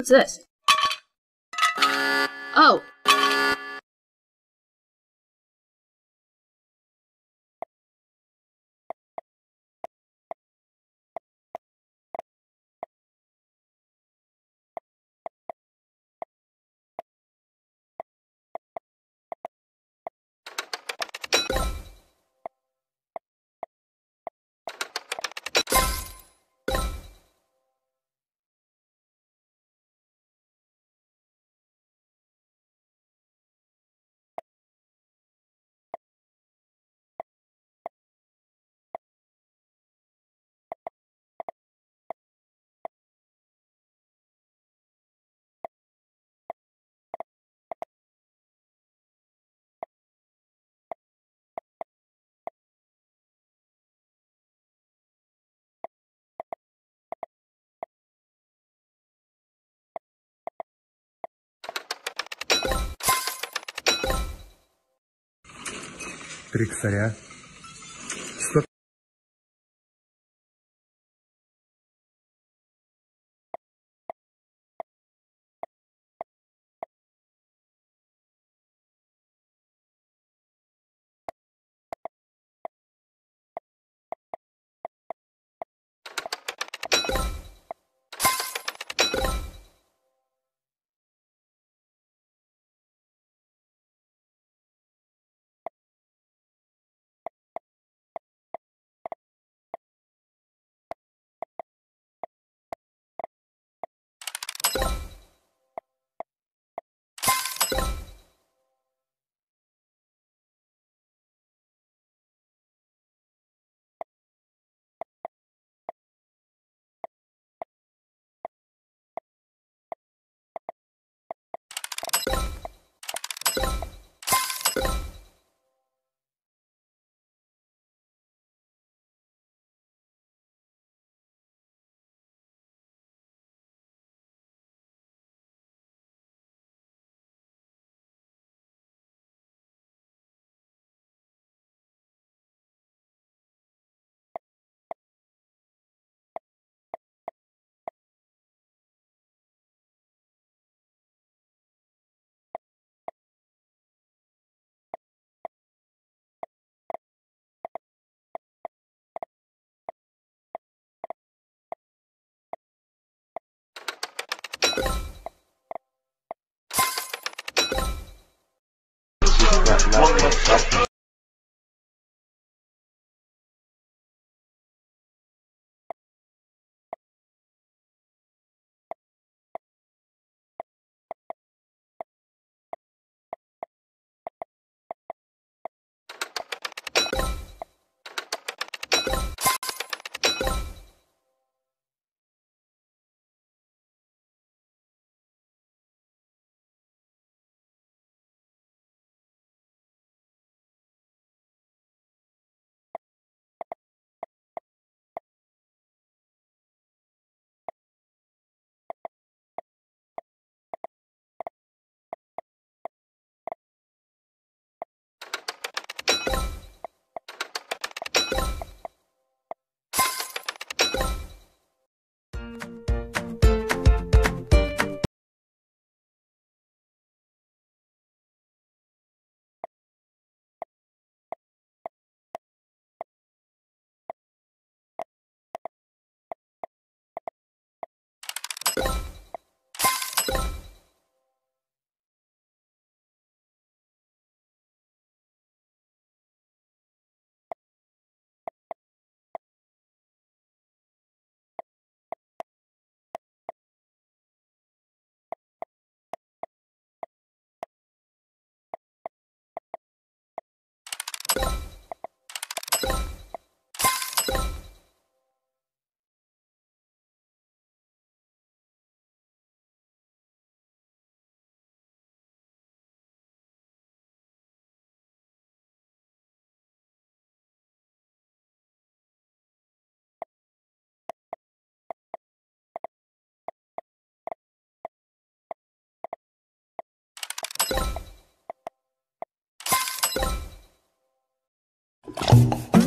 What's this? Oh! Три косаря. Not, not you Thank